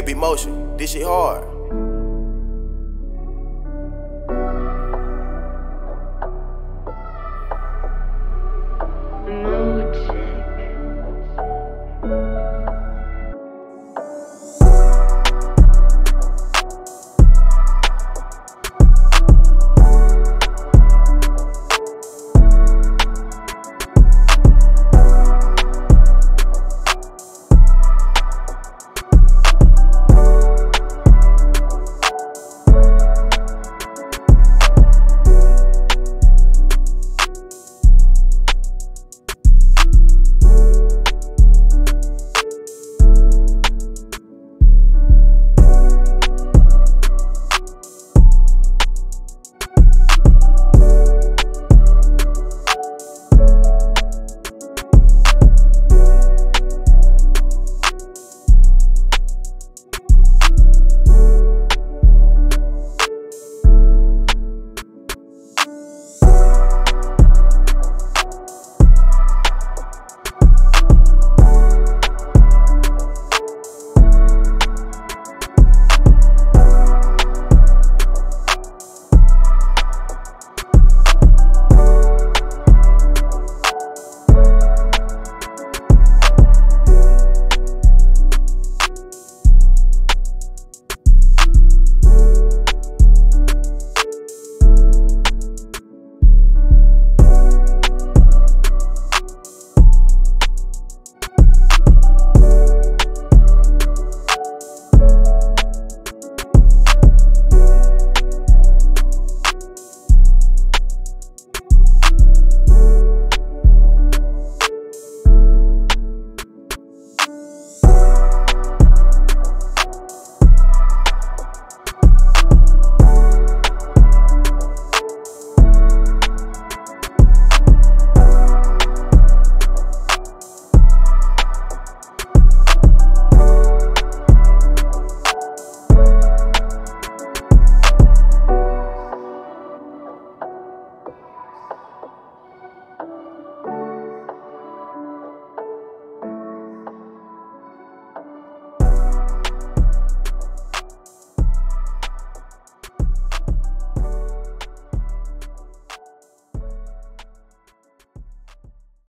AB Motion, this shit hard.